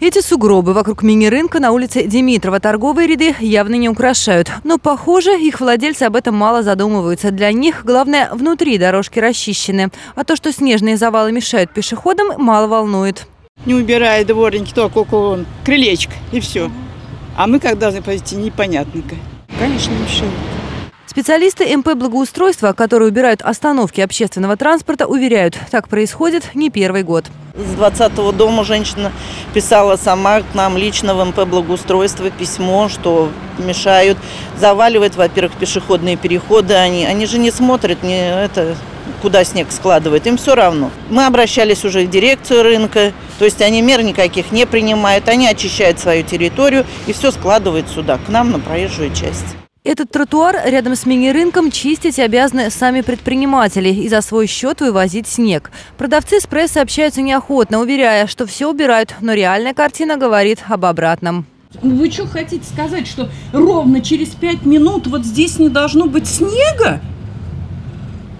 Эти сугробы вокруг мини-рынка на улице Димитрова торговые ряды явно не украшают. Но, похоже, их владельцы об этом мало задумываются. Для них главное внутри дорожки расчищены. А то, что снежные завалы мешают пешеходам, мало волнует. Не убирает дворники, только около крылечко и все. А мы как должны пойти, непонятно. Конечно, мешает. Специалисты МП благоустройства, которые убирают остановки общественного транспорта, уверяют, так происходит не первый год. С 20-го дома женщина писала сама к нам лично в МП благоустройство письмо, что мешают, заваливают, во-первых, пешеходные переходы. Они, они же не смотрят, не это, куда снег складывает, им все равно. Мы обращались уже в дирекцию рынка, то есть они мер никаких не принимают, они очищают свою территорию и все складывают сюда, к нам на проезжую часть. Этот тротуар рядом с мини-рынком чистить обязаны сами предприниматели и за свой счет вывозить снег. Продавцы с прессой общаются неохотно, уверяя, что все убирают, но реальная картина говорит об обратном. Вы что хотите сказать, что ровно через пять минут вот здесь не должно быть снега?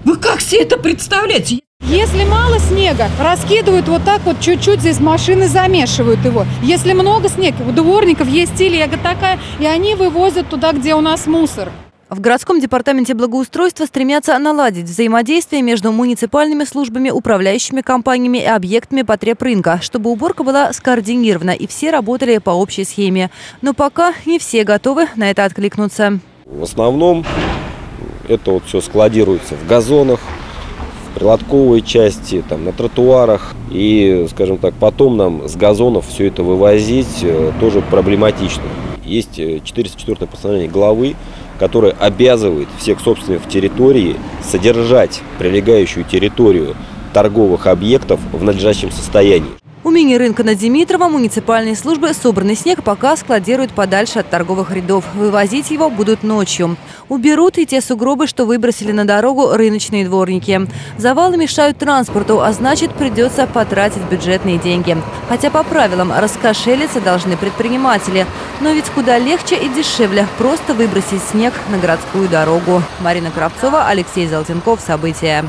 Вы как себе это представляете? Если мало снега, раскидывают вот так вот чуть-чуть, здесь машины замешивают его. Если много снега, у дворников есть телега такая, и они вывозят туда, где у нас мусор. В городском департаменте благоустройства стремятся наладить взаимодействие между муниципальными службами, управляющими компаниями и объектами потреб рынка, чтобы уборка была скоординирована и все работали по общей схеме. Но пока не все готовы на это откликнуться. В основном это вот все складируется в газонах, прилотковой части, там, на тротуарах. И, скажем так, потом нам с газонов все это вывозить э, тоже проблематично. Есть 404 э, постановление главы, которое обязывает всех собственников территории содержать прилегающую территорию торговых объектов в надлежащем состоянии. Мини-рынка на Димитрова муниципальные службы собранный снег пока складируют подальше от торговых рядов. Вывозить его будут ночью. Уберут и те сугробы, что выбросили на дорогу рыночные дворники. Завалы мешают транспорту, а значит придется потратить бюджетные деньги. Хотя по правилам раскошелиться должны предприниматели. Но ведь куда легче и дешевле просто выбросить снег на городскую дорогу. Марина Кравцова, Алексей Золотенков. События.